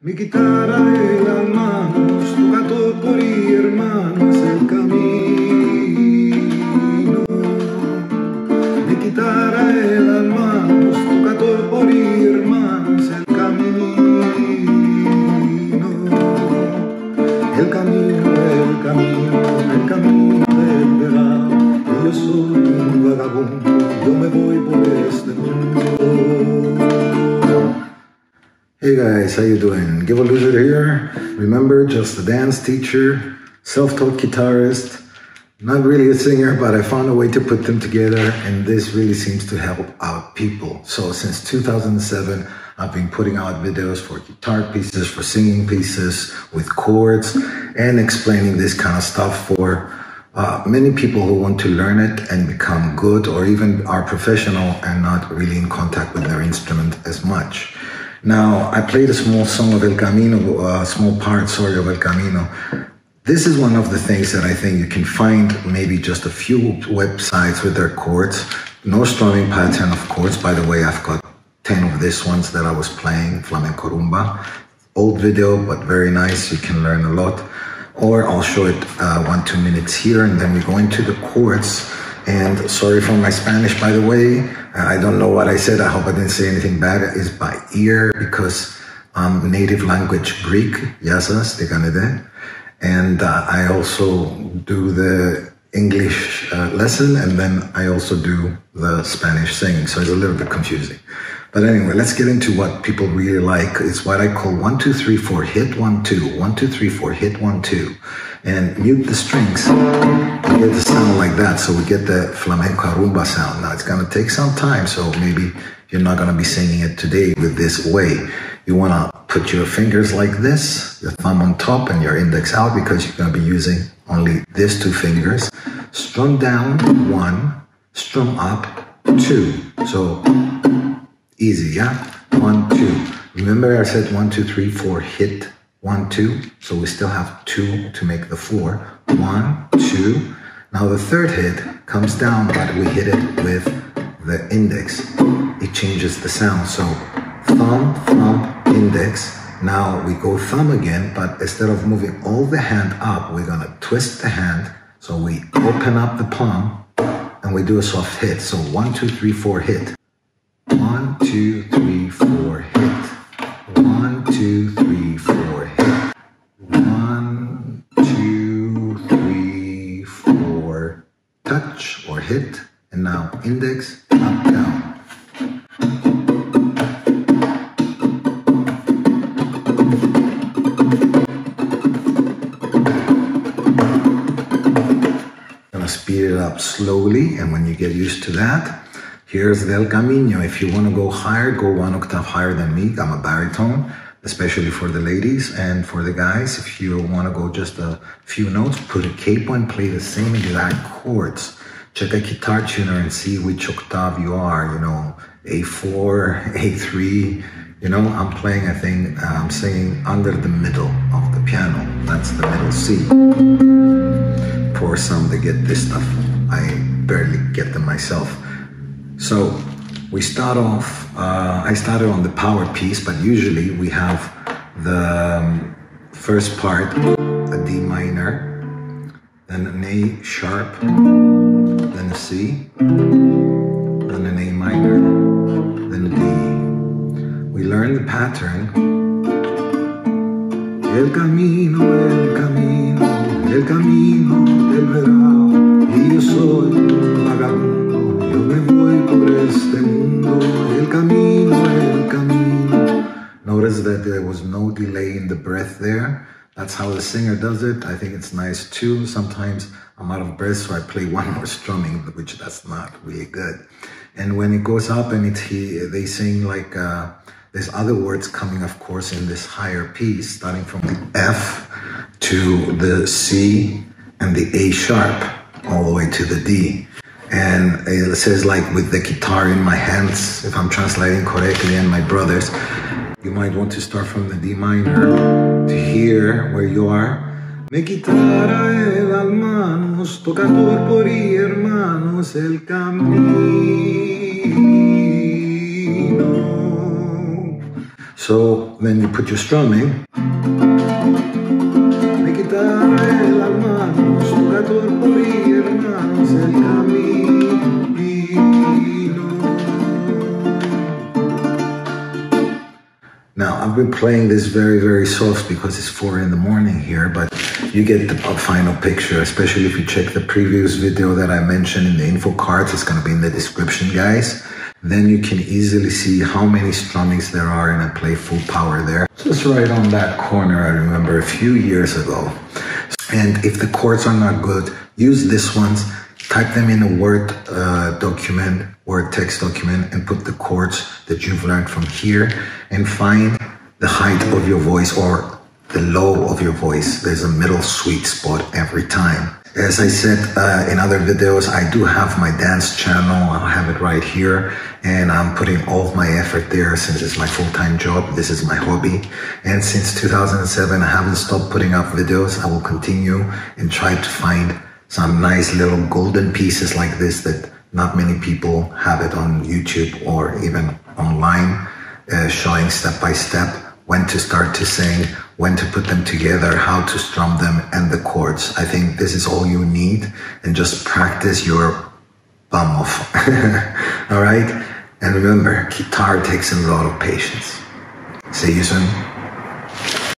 Mi guitarra en las manos, tocado por mi hermano, el camino. Mi guitarra en las manos, tocado por mi hermano, es el camino. El camino, el camino, el camino del verano. Yo soy un vagabundo, yo me voy por este mundo. Hey guys, how you doing? GiveOrLooseit here. Remember, just a dance teacher, self-taught guitarist, not really a singer, but I found a way to put them together, and this really seems to help out people. So since 2007, I've been putting out videos for guitar pieces, for singing pieces with chords, and explaining this kind of stuff for uh, many people who want to learn it and become good, or even are professional and not really in contact with their instrument as much. Now, I played a small song of El Camino, a small part, sorry, of El Camino. This is one of the things that I think you can find maybe just a few websites with their chords. No strumming pattern of chords. By the way, I've got 10 of these ones that I was playing, flamenco rumba. Old video, but very nice. You can learn a lot. Or I'll show it uh, one, two minutes here, and then we go into the chords. And sorry for my Spanish, by the way. I don't know what I said. I hope I didn't say anything bad. Is by ear because I'm native language Greek, Yasas de And uh, I also do the English uh, lesson and then I also do the Spanish singing. So it's a little bit confusing. But anyway, let's get into what people really like. It's what I call one, two, three, four, hit one, two, one, two, three, four, hit one, two, and mute the strings. We get the sound like that. So we get the flamenco rumba sound. Now it's going to take some time. So maybe you're not going to be singing it today with this way. You want to put your fingers like this, your thumb on top and your index out because you're going to be using only these two fingers. Strum down, one, strum up, two. So Easy, yeah? One, two. Remember I said one, two, three, four, hit one, two. So we still have two to make the four. One, two. Now the third hit comes down, but we hit it with the index. It changes the sound. So thumb, thumb, index. Now we go thumb again, but instead of moving all the hand up, we're gonna twist the hand. So we open up the palm and we do a soft hit. So one, two, three, four, hit. One, two, three, four, hit. One, two, three, four, hit. One, two, three, four, touch or hit. And now index, up, down. Gonna speed it up slowly, and when you get used to that, Here's Del Camino. If you want to go higher, go one octave higher than me. I'm a baritone, especially for the ladies and for the guys. If you want to go just a few notes, put a capo and play the same exact chords. Check a guitar tuner and see which octave you are. You know, A4, A3. You know, I'm playing, I think, uh, I'm singing under the middle of the piano. That's the middle C. For some, they get this stuff. I barely get them myself. So we start off, uh, I started on the power piece, but usually we have the um, first part, a D minor, then an A sharp, then a C, then an A minor, then a D. We learn the pattern. El camino, el camino, el camino del verano, y yo soy un vagabundo, me voy por este mundo, el camino, el camino. Notice that there was no delay in the breath there. That's how the singer does it. I think it's nice too. Sometimes I'm out of breath, so I play one more strumming, which that's not really good. And when it goes up and it, he, they sing like, uh, there's other words coming, of course, in this higher piece, starting from the F to the C and the A sharp, all the way to the D. And it says like with the guitar in my hands, if I'm translating correctly, and my brothers, you might want to start from the D minor to here where you are. Me por y hermanos, el camino. So then you put your strumming. Been playing this very, very soft because it's four in the morning here, but you get the final picture, especially if you check the previous video that I mentioned in the info cards. It's going to be in the description, guys. Then you can easily see how many strummings there are and I play full power there. Just right on that corner, I remember a few years ago. And if the chords are not good, use this ones type them in a Word uh, document, Word text document, and put the chords that you've learned from here and find the height of your voice or the low of your voice. There's a middle sweet spot every time. As I said uh, in other videos, I do have my dance channel. I'll have it right here. And I'm putting all my effort there since it's my full-time job. This is my hobby. And since 2007, I haven't stopped putting up videos. I will continue and try to find some nice little golden pieces like this that not many people have it on YouTube or even online, uh, showing step by step when to start to sing, when to put them together, how to strum them, and the chords. I think this is all you need, and just practice your bum off. all right? And remember, guitar takes a lot of patience. See you soon.